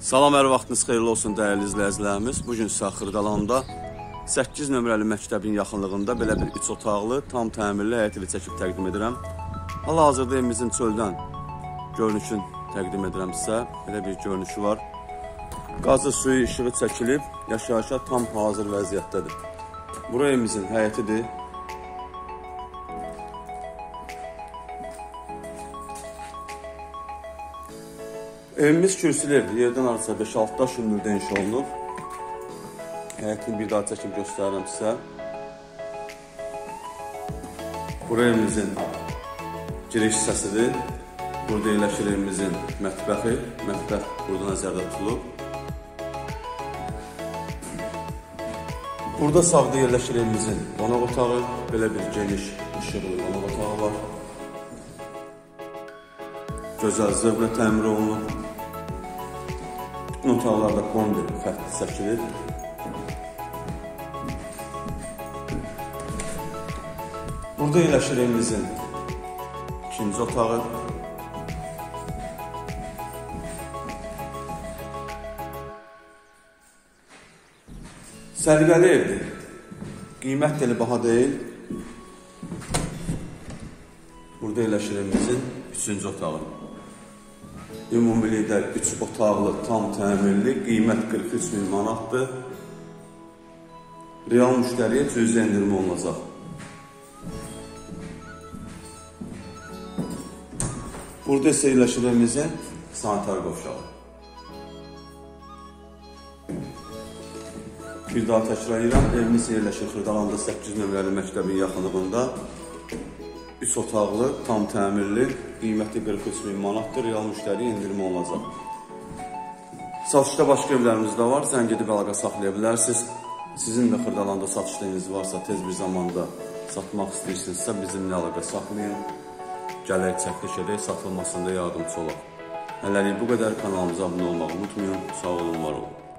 Salam, hər vaxtınız xeyirli olsun dəyərli izləyicilərimiz. Bu gün sizə Xırdalanda 8 nömrəli məktəbin yaxınlığında belə bir 3 otaqlı, tam təmirli həyət evi çəkib təqdim edirəm. Hal-hazırda evimizin çöldən görünüşünü təqdim edirəm sizə. Belə bir görünüşü var. Qazı suyu işığı çəkilib, yaşayışa tam hazır vəziyyətdədir. Bura evimizin həyətidir. Evimiz kürsülü evdir. Yerdən arasa 5-6 daş hündürdə inşa olunub. Həyətini bir daha çəkib göstərirəm sizə. Bura evimizin giriş hissəsidir. Burada yerləşir evimizin mətbəxi. Mətbəx burada nəzərdə tutulub. Burada sağda yerləşir evimizin qonaq otağı. Belə bir geniş, işıqlı qonaq otağı var. Gözəl zövqlə təmir olunub. Otaqlarda kombi xətti çəkilir. Burada yerləşir evimizin ikinci otağı. Səliqəli evdir. Qiymət də elə baha deyil. Burada yerləşir evimizin üçüncü otağı. Ümumilikdə 3 otaqlı, tam təmirli, qiymət 43 min manatdır. Real müştəriyə cüzə endirmə olunacaq. Burada isə yerləşir evimizin sanitar qovşağı. Bir daha təkrar edirəm, evimiz yerləşir Xırdalanda 8 nömrəli məktəbin yaxınlığında. 3 otaqlı, tam təmirli, qiyməti 43 min manatdır, real müştəri endirmə olacaq. Satışda başqa evlərimiz də var, zəng edib əlaqə saxlaya bilərsiniz. Sizin də Xırdalanda satışdığınız varsa, tez bir zamanda satmaq istəyirsinizsə, bizimlə əlaqə saxlayın. Gələk, çəkiliş edək, satılmasında yardımcı olaq. Hələlik bu qədər kanalımıza abunə olmağı unutmayın. Sağ olun, var olun.